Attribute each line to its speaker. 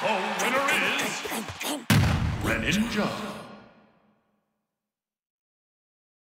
Speaker 1: The winner is Greninja.